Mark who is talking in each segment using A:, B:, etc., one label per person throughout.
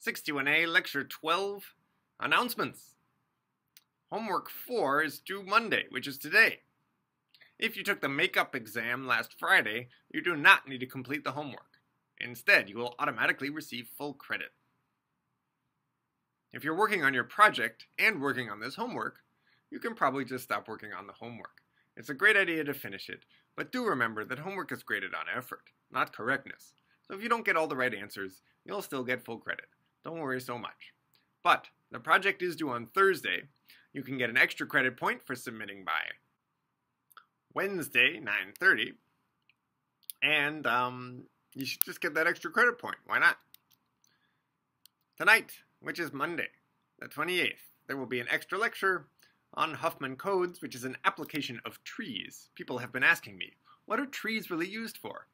A: 61A Lecture 12 Announcements. Homework 4 is due Monday, which is today. If you took the makeup exam last Friday, you do not need to complete the homework. Instead, you will automatically receive full credit. If you're working on your project and working on this homework, you can probably just stop working on the homework. It's a great idea to finish it, but do remember that homework is graded on effort, not correctness. So if you don't get all the right answers, you'll still get full credit. Don't worry so much. But the project is due on Thursday. You can get an extra credit point for submitting by Wednesday, 9.30. And um, you should just get that extra credit point. Why not? Tonight, which is Monday, the 28th, there will be an extra lecture on Huffman codes, which is an application of trees. People have been asking me, what are trees really used for?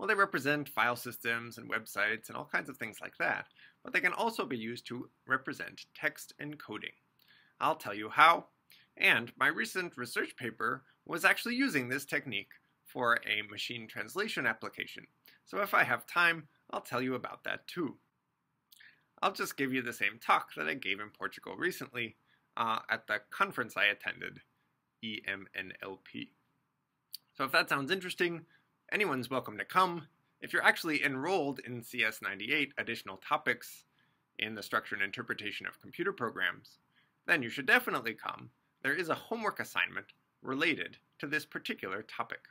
A: Well, they represent file systems and websites and all kinds of things like that but they can also be used to represent text encoding. I'll tell you how, and my recent research paper was actually using this technique for a machine translation application, so if I have time, I'll tell you about that too. I'll just give you the same talk that I gave in Portugal recently uh, at the conference I attended, EMNLP. So if that sounds interesting, anyone's welcome to come. If you're actually enrolled in CS98 additional topics in the structure and interpretation of computer programs, then you should definitely come. There is a homework assignment related to this particular topic.